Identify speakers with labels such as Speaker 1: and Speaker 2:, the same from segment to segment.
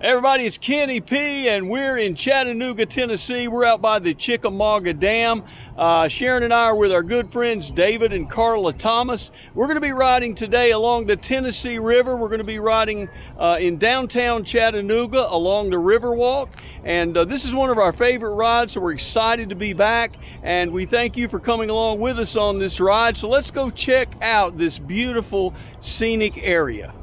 Speaker 1: Everybody, it's Kenny P, and we're in Chattanooga, Tennessee. We're out by the Chickamauga Dam. Uh, Sharon and I are with our good friends David and Karla Thomas. We're going to be riding today along the Tennessee River. We're going to be riding uh, in downtown Chattanooga along the Riverwalk. And uh, this is one of our favorite rides, so we're excited to be back. And we thank you for coming along with us on this ride. So let's go check out this beautiful scenic area.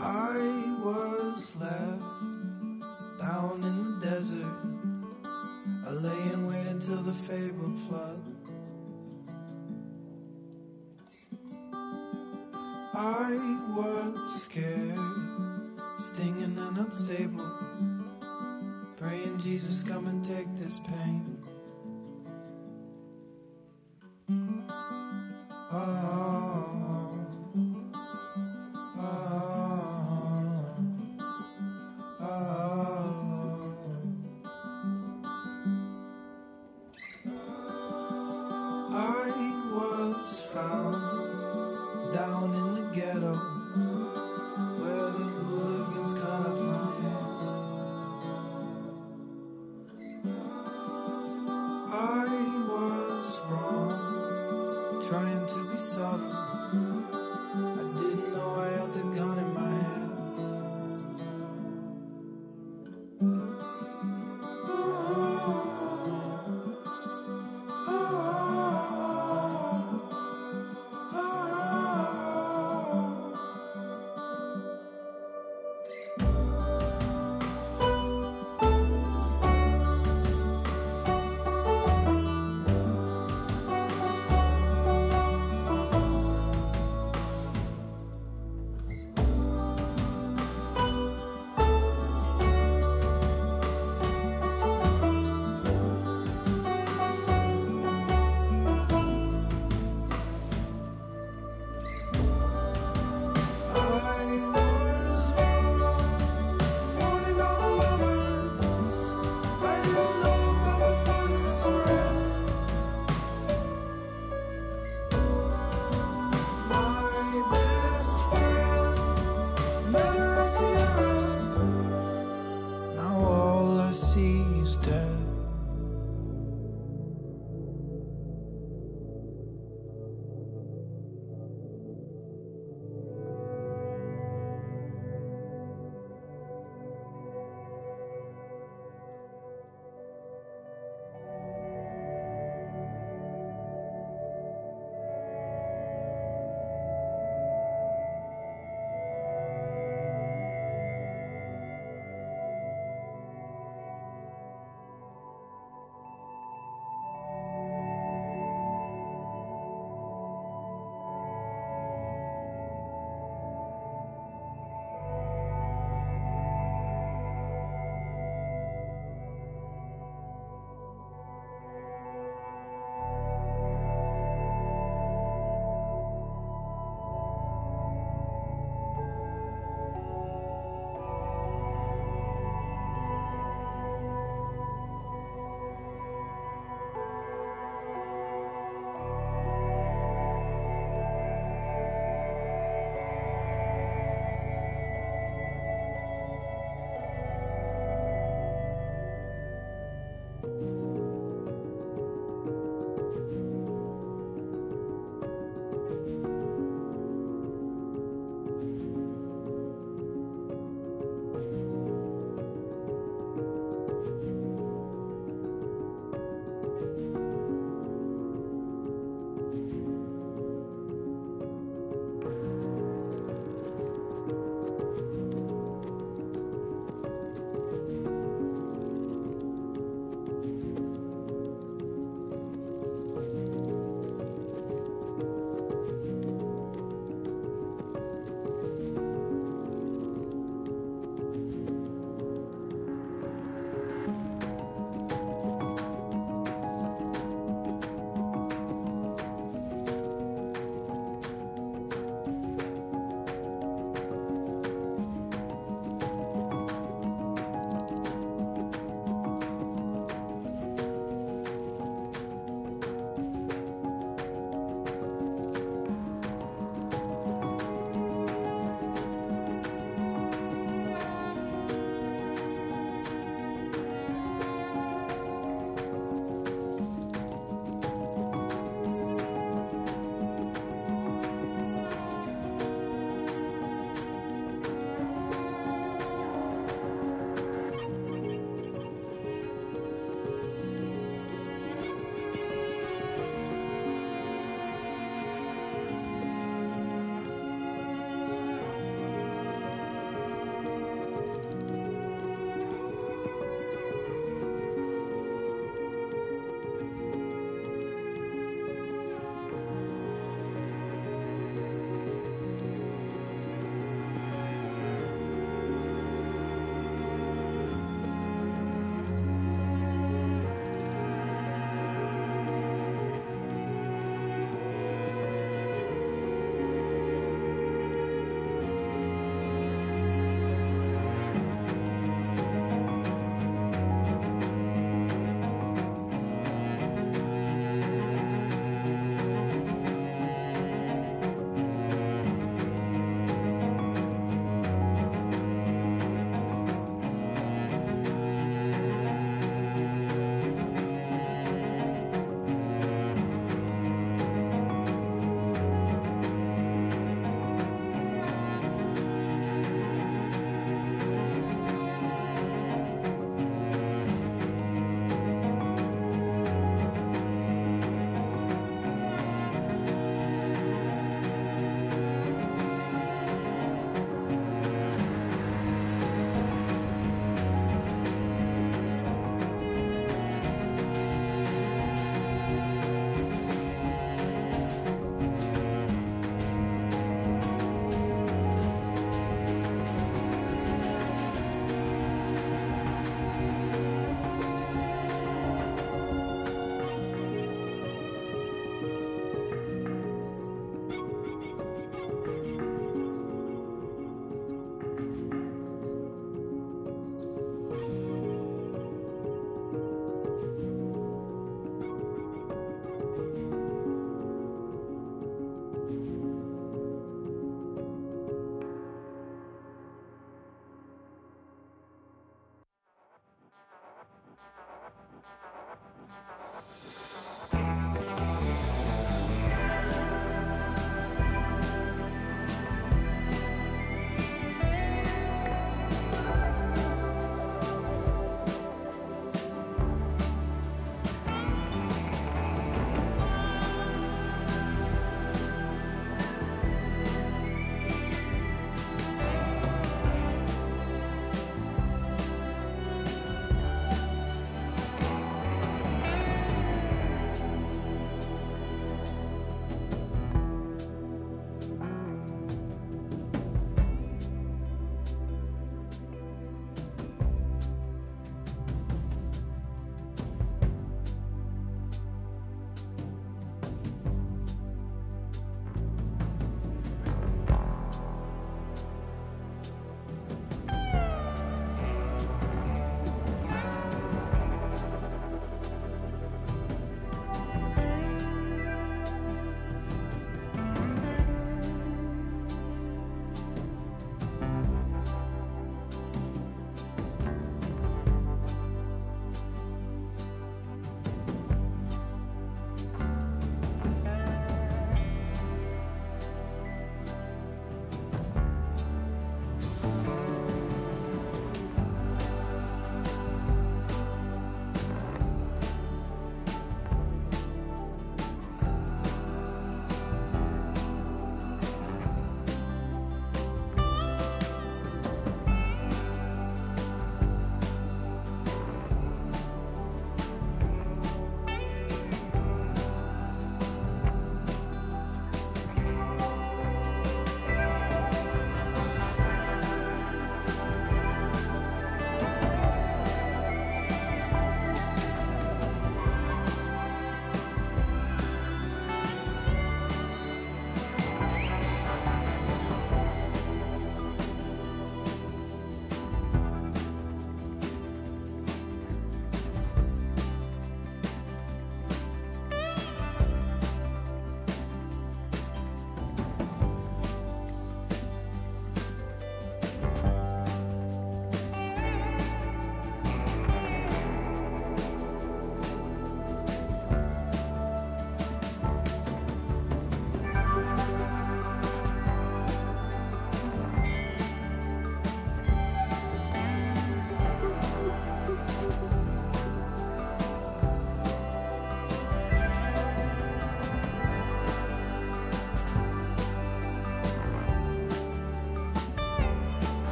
Speaker 2: I was left down in the desert. I lay in wait until the fabled flood. I was scared, stinging and unstable. Praying, Jesus, come and take this pain.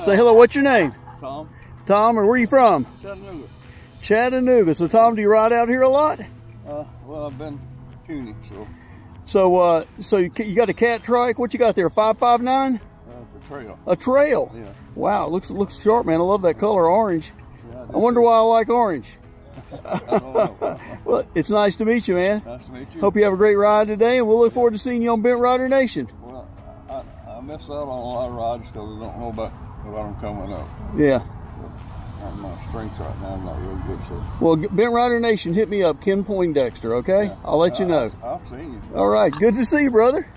Speaker 1: Say hello. What's your name?
Speaker 3: Tom,
Speaker 1: Tom, or where are you from?
Speaker 3: Chattanooga.
Speaker 1: Chattanooga. So, Tom, do you ride out here a lot?
Speaker 3: Uh, well, I've been tuning, so
Speaker 1: So, uh, so you, you got a Catrike? What you got there? Five five nine?
Speaker 3: uh, it's a trail.
Speaker 1: A trail?
Speaker 3: Yeah.
Speaker 1: Wow, it looks looks sharp, man. I love that color, orange.
Speaker 3: yeah
Speaker 1: I wonder why I like orange.
Speaker 3: I don't know.
Speaker 1: Well, it's nice to meet you, man.
Speaker 3: nice to meet you.
Speaker 1: Hope you have a great ride today, and we'll look forward to seeing you on BentRider Nation.
Speaker 3: Well, I, I miss out on a lot of rides because I don't know about about them coming up.
Speaker 1: Yeah.
Speaker 3: I'm my strength right now. I'm not good, so.
Speaker 1: Well, BentRider Nation, hit me up, Ken Poindexter. Okay,
Speaker 3: yeah.
Speaker 1: I'll let you
Speaker 3: I-
Speaker 1: know.
Speaker 3: I've seen you.
Speaker 1: All right, good to see you, brother.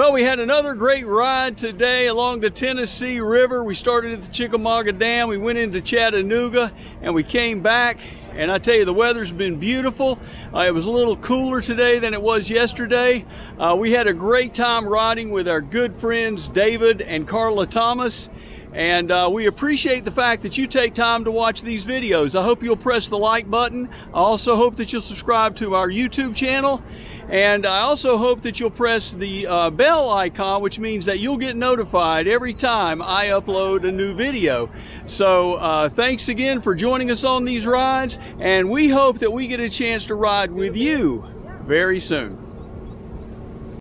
Speaker 1: Well, we had another great ride today along the Tennessee River. We started at the Chickamauga Dam, we went into Chattanooga, and we came back. And I tell you, the weather's been beautiful. Uh, it was a little cooler today than it was yesterday. Uh, we had a great time riding with our good friends David and Karla Thomas. And uh, we appreciate the fact that you take time to watch these videos. I hope you'll press the like button. I also hope that you'll subscribe to our YouTube channel. And I also hope that you'll press the uh, bell icon, which means that you'll get notified every time I upload a new video. So uh, thanks again for joining us on these rides. And we hope that we get a chance to ride with you very soon.